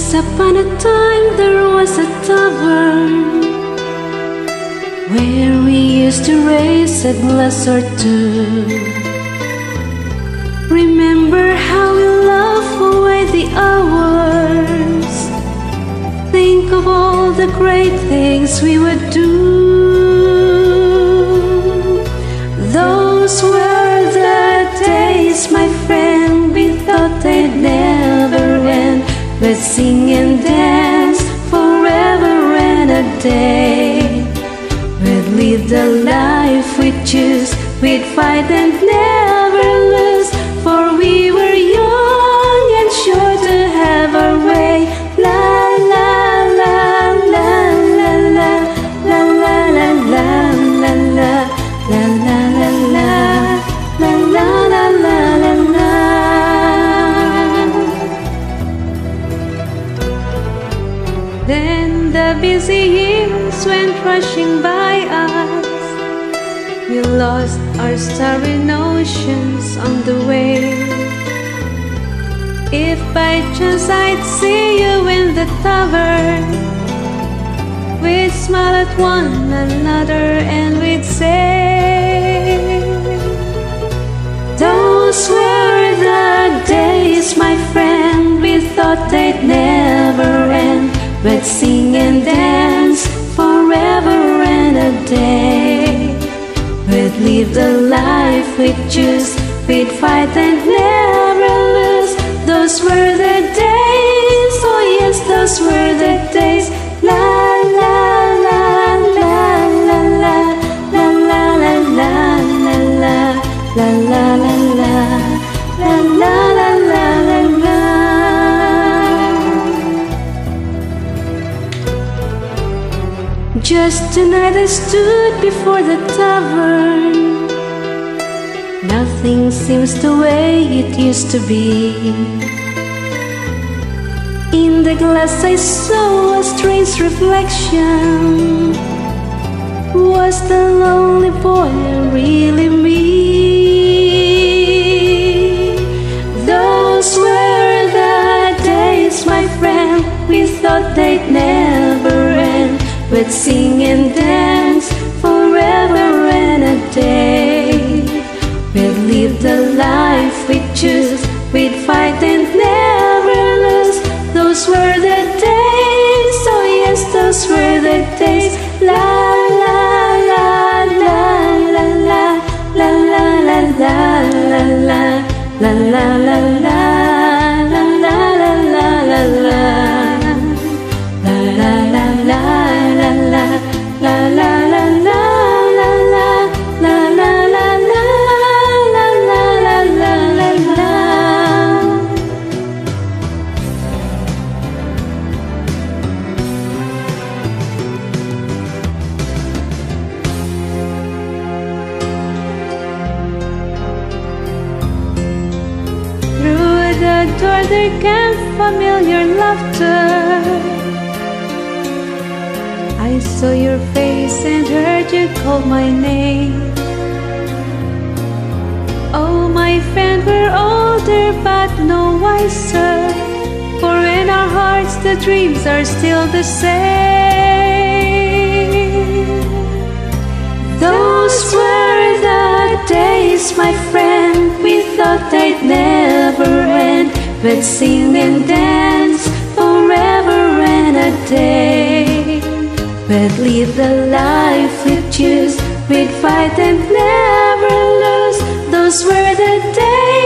Once upon a time there was a tavern Where we used to raise a glass or two. Remember how we laugh away the hours. Think of all the great things we would do Let's sing and dance forever and a day. We'd live the life we choose We'd fight and never Then the busy years went rushing by us. We lost our starry notions on the way. If by chance I'd see you in the tavern We'd smile at one another and we'd say Those were the days, my friend We'd sing and dance forever and a day. We'd live the life we choose. We'd fight and never lose. Those were the days, oh yes, those were the Just tonight I stood before the tavern Nothing seems the way it used to be In the glass I saw a strange reflection Was the lonely boy really me? Those were the days, my friend We thought they'd never We'd sing and dance forever and a day We'd live the life we choose We'd fight and never lose Those were the days, oh yes, those were the days la la la la La la la la la la La la la la La the door there came familiar laughter. I saw your face and heard you call my name. Oh my friend, we're older but no wiser. For in our hearts the dreams are still the same. Those were the days, my friend We thought they'd never We'd sing and dance forever and a day. We'd live the life we choose. We'd fight and never lose. Those were the days